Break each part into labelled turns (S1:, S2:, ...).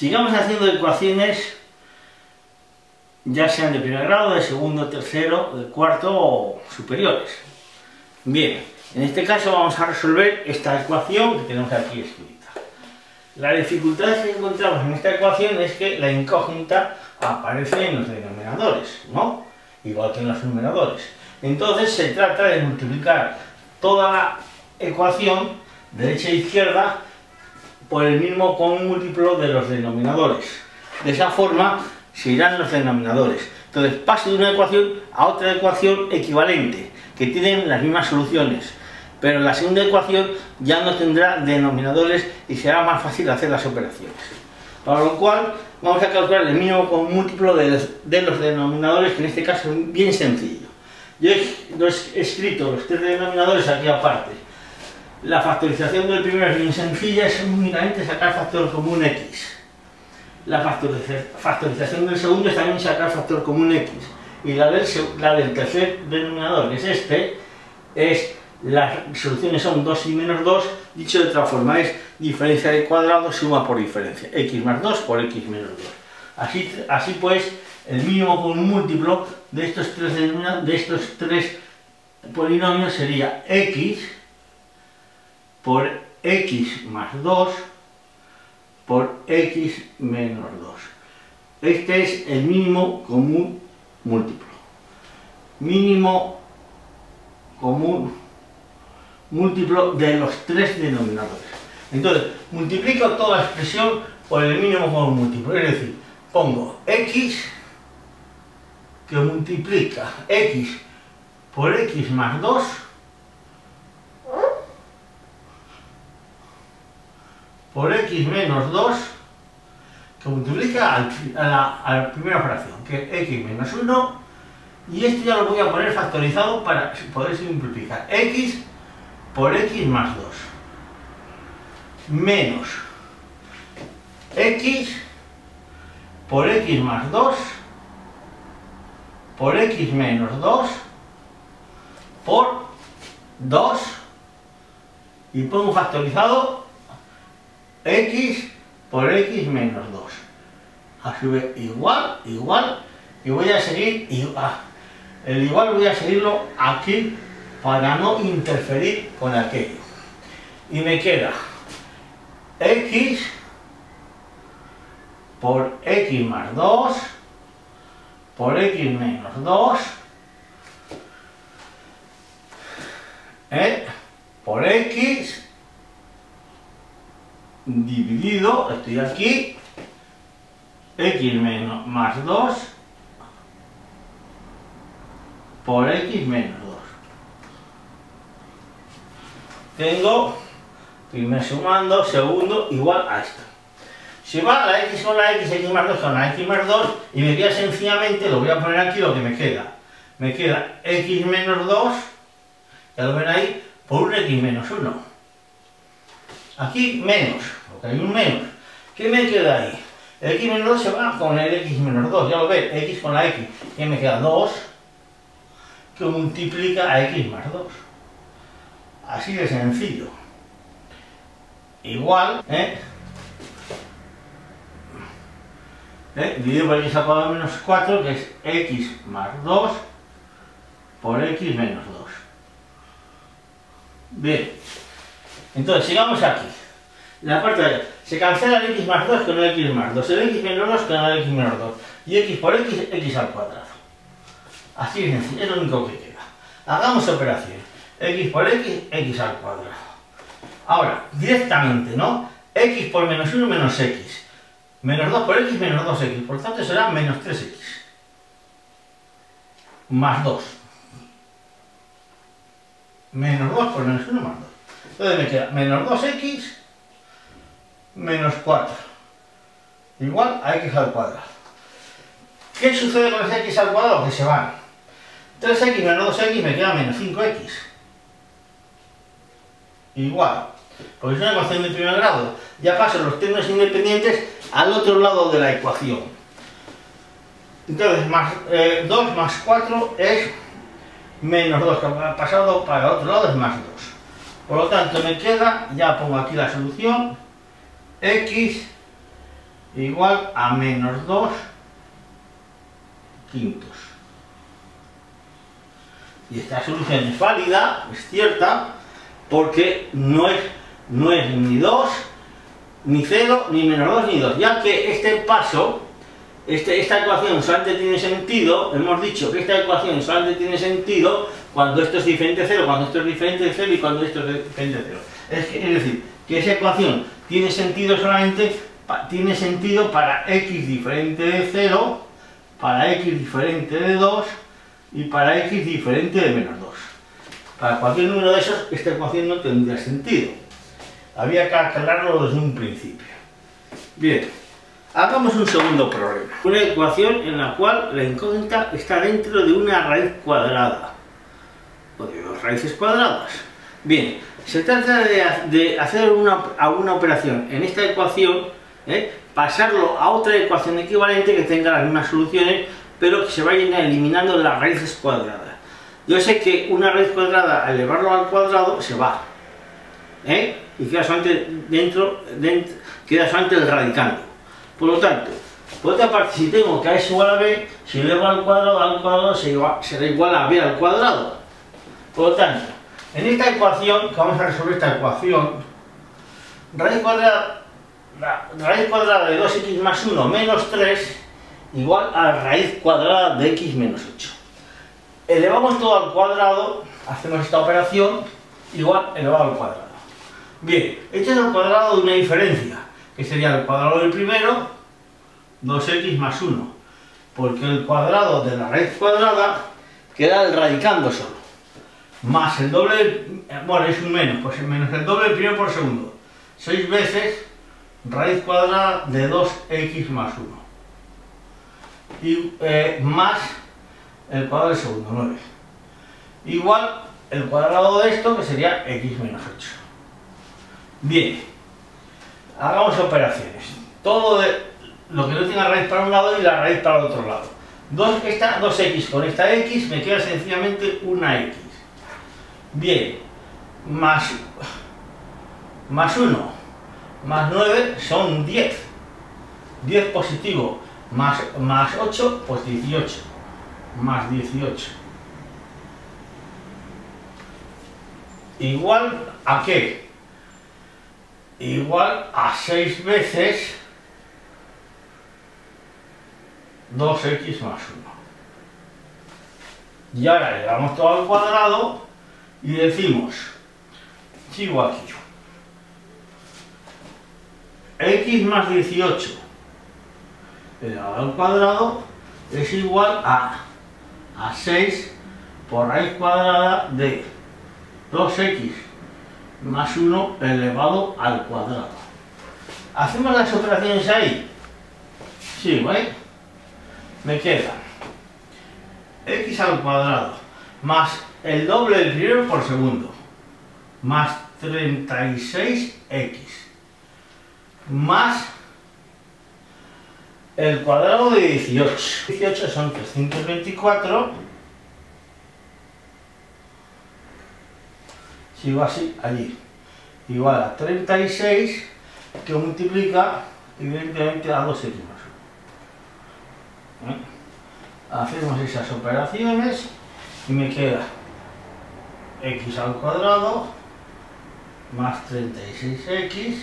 S1: Sigamos haciendo ecuaciones, ya sean de primer grado, de segundo, tercero, de cuarto o superiores. Bien, en este caso vamos a resolver esta ecuación que tenemos aquí escrita. La dificultad que encontramos en esta ecuación es que la incógnita aparece en los denominadores, ¿no? Igual que en los numeradores. Entonces se trata de multiplicar toda la ecuación, derecha e izquierda, por el mismo común múltiplo de los denominadores. De esa forma se irán los denominadores. Entonces paso de una ecuación a otra ecuación equivalente, que tienen las mismas soluciones. Pero la segunda ecuación ya no tendrá denominadores y será más fácil hacer las operaciones. Para lo cual vamos a calcular el mínimo común múltiplo de los, denominadores, que en este caso es bien sencillo. Yo he escrito los tres denominadores aquí aparte. La factorización del primero es bien sencilla, es únicamente sacar factor común x. La factorización del segundo es también sacar factor común x. Y la del, la del tercer denominador, que es este, es las soluciones son 2 y menos 2, dicho de otra forma, es diferencia de cuadrado suma por diferencia, x más 2 por x menos 2. Así, así pues, el mínimo común múltiplo de estos tres, de estos tres polinomios sería x por x más 2 por x menos 2. Este es el mínimo común múltiplo. Mínimo común múltiplo de los tres denominadores. Entonces, multiplico toda la expresión por el mínimo común múltiplo. Es decir, pongo x que multiplica x por x más 2 por x menos 2 que multiplica a, la, primera fracción, que es x menos 1, y esto ya lo voy a poner factorizado para poder simplificar. x por x más 2 menos x por x más 2 por x menos 2 por 2 y pongo factorizado x por x menos 2. Así ve igual, igual, y voy a seguir, ah, el igual voy a seguirlo aquí para no interferir con aquello. Y me queda x por x más 2 por x menos 2 ¿eh? por x dividido, estoy aquí, x menos más 2 por x menos 2. Tengo primer sumando, segundo, igual a esto. Si va la x con la x, x más 2 con la x más 2, y me queda sencillamente, lo voy a poner aquí lo que me queda. Me queda x menos 2, ya lo ven ahí, por un x menos 1. Aquí menos, porque hay un menos. ¿Qué me queda ahí? El x menos 2 se va con el x menos 2, ya lo ven, x con la x. ¿Qué me queda? 2, que multiplica a x más 2. Así de sencillo. Igual, ¿eh? ¿Eh? Dividido por x al cuadrado menos 4, que es x más 2 por x menos 2. Bien. Entonces, sigamos aquí. La parte de. Se cancela el x más 2 con el x más 2. El x menos 2 con el x menos 2. Y x por x, x al cuadrado. Así es es lo único que queda. Hagamos operación. x por x, x al cuadrado. Ahora, directamente, ¿no? x por menos 1 menos x. Menos 2 por x menos 2x. Por tanto será menos 3x. Más 2. Menos 2 por menos 1 más 2. Entonces me queda menos 2x menos 4. Igual a x al cuadrado. ¿Qué sucede con ese x al cuadrado? Que se van. 3x menos 2x me queda menos 5x. Igual. Porque es una ecuación de primer grado. Ya paso los términos independientes al otro lado de la ecuación. Entonces, más, 2 eh, más 4 es menos 2, que ha pasado para el otro lado es más 2. Por lo tanto, me queda, ya pongo aquí la solución, x igual a menos 2 quintos. Y esta solución es válida, es cierta, porque no es, no es ni 2, ni 0, ni menos 2, ni 2, ya que este paso, este, esta ecuación solamente tiene sentido, hemos dicho que esta ecuación solamente tiene sentido cuando esto es diferente de 0, cuando esto es diferente de 0 y cuando esto es diferente de 0. Es, decir, que esa ecuación tiene sentido solamente, tiene sentido para x diferente de 0, para x diferente de 2 y para x diferente de menos 2. Para cualquier número de esos, esta ecuación no tendría sentido. Había que aclararlo desde un principio. Bien, hagamos un segundo problema. Una ecuación en la cual la incógnita está dentro de una raíz cuadrada. O dos raíces cuadradas. Bien, se trata de, hacer una, alguna operación en esta ecuación, ¿eh? pasarlo a otra ecuación equivalente que tenga las mismas soluciones, pero que se vayan eliminando las raíces cuadradas. Yo sé que una raíz cuadrada, al elevarlo al cuadrado, se va. ¿eh? Y queda solamente dentro, dentro, queda solamente el radicando. Por lo tanto, por otra parte, si tengo que A es igual a B, si elevo al cuadrado, al cuadrado será igual a B al cuadrado. Por lo tanto, en esta ecuación, que vamos a resolver esta ecuación, raíz cuadrada, raíz cuadrada de 2x más 1 menos 3 igual a raíz cuadrada de x menos 8 elevamos todo al cuadrado, hacemos esta operación, igual elevado al cuadrado. Bien, este es el cuadrado de una diferencia, que sería el cuadrado del primero, 2x más 1, porque el cuadrado de la raíz cuadrada queda el radicando solo, más el doble, bueno, es un menos, pues menos el doble del primero por segundo, 6 veces raíz cuadrada de 2x más 1, y eh, más el cuadrado del segundo, 9. Igual el cuadrado de esto, que sería x menos 8. Bien, hagamos operaciones. Todo de lo que no tenga raíz para un lado y la raíz para el otro lado. 2, esta, 2x con esta x me queda sencillamente una x. Bien, más, más 1, más 9 son 10. 10 positivo, más, más 8, pues 18 más 18. Igual a qué? Igual a 6 veces 2x más 1. Y ahora le damos todo al cuadrado y decimos, sigo aquí, x más 18 elevado al cuadrado es igual a a 6 por raíz cuadrada de 2x más 1 elevado al cuadrado. ¿Hacemos las operaciones ahí? Sí, ¿vale? Me queda x al cuadrado más el doble del primero por segundo más 36x más el cuadrado de 18. 18 son 324. Sigo así, allí. Igual a 36, que multiplica, evidentemente, a 2x más ¿Eh? Hacemos esas operaciones y me queda x al cuadrado más 36x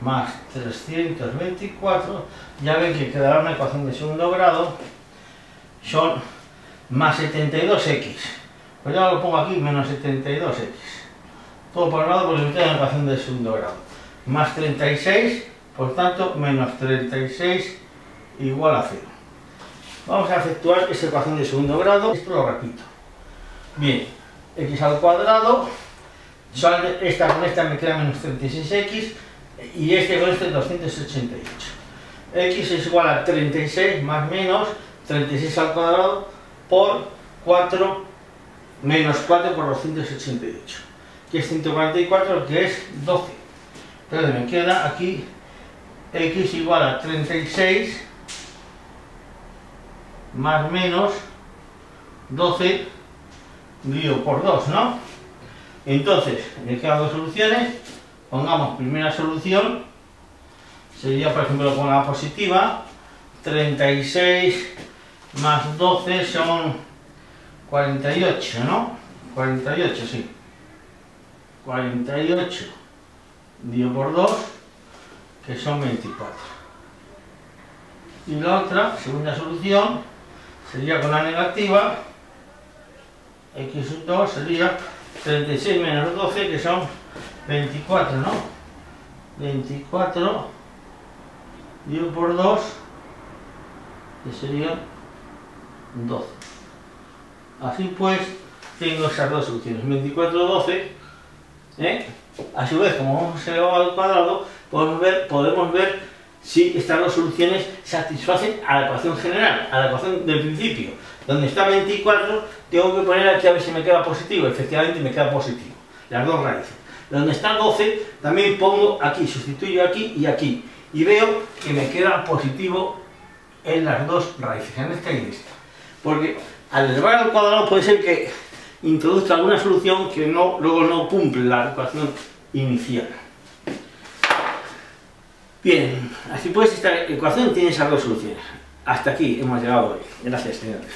S1: más 324, ya ven que quedará una ecuación de segundo grado, son más 72x. Pues ya lo pongo aquí, menos 72x. Todo por el lado porque me queda una ecuación de segundo grado. Más 36, por tanto, menos 36 igual a 0. Vamos a efectuar esa ecuación de segundo grado. Esto lo repito. Bien, x al cuadrado, esta con esta me queda menos 36x, y este con este 288. x es igual a 36 más menos 36 al cuadrado por 4 menos 4 por 288, que es 144, que es 12. Entonces me queda aquí x igual a 36 más menos 12 dividido por 2, ¿no? Entonces, me quedan dos soluciones Pongamos primera solución, sería, por ejemplo, con la positiva, 36 más 12 son 48, ¿no? 48, sí. 48 dividido por 2, que son 24. Y la otra, segunda solución, sería con la negativa, x sub 2 sería 36 menos 12, que son 24, ¿no? 24 dividido por 2, que sería 12. Así pues, tengo esas dos soluciones, 24, 12, ¿eh? a su vez, como hemos elevado al cuadrado, podemos ver, podemos ver si estas dos soluciones satisfacen a la ecuación general, a la ecuación del principio. Donde está 24, tengo que poner aquí a ver si me queda positivo, efectivamente me queda positivo, las dos raíces. Donde está 12, también pongo aquí, sustituyo aquí y aquí, y veo que me queda positivo en las dos raíces, en esta y en esta. Porque al elevar al cuadrado puede ser que introduzca alguna solución que no, luego no cumple la ecuación inicial. Bien, así pues esta ecuación tiene esas dos soluciones. Hasta aquí hemos llegado hoy. Gracias, señores.